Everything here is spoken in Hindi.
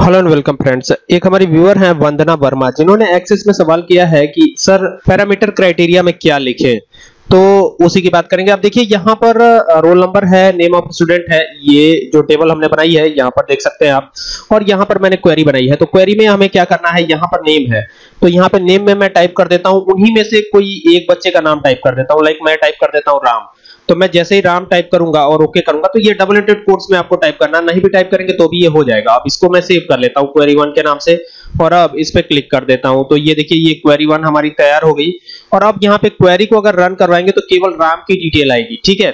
हेलो एंड वेलकम फ्रेंड्स एक हमारी व्यूअर हैं वंदना वर्मा, जिन्होंने एक्सेस में सवाल किया है कि, सर पैरामीटर क्राइटेरिया में क्या लिखें? तो उसी की बात करेंगे। आप देखिए, यहाँ पर रोल नंबर है नेम ऑफ़ स्टूडेंट है, ये जो टेबल हमने बनाई है, यहाँ पर देख सकते हैं आप। और यहाँ पर मैंने क्वेरी बनाई है। तो क्वेरी में हमें क्या करना है? यहाँ पर नेम है। तो यहाँ पे नेम में मैं टाइप कर देता हूँ, उन्हीं में से कोई एक बच्चे का नाम टाइप कर देता हूँ लाइक मैं टाइप कर देता हूँ राम। तो मैं जैसे ही राम टाइप करूँगा और ओके करूँगा तो ये डबल एंटेड कोर्स में आपको टाइप करना नहीं भी टाइप करेंगे तो भी ये हो जाएगा। अब इसको मैं सेव कर लेता हूँ क्वेरी वन के नाम से और अब इस पे क्लिक कर देता हूँ। तो ये देखिए, ये क्वेरी वन हमारी तैयार हो गई। और अब यहाँ पे क्वेरी को अगर रन करवाएँगे तो केवल राम की डिटेल आएगी, ठीक है?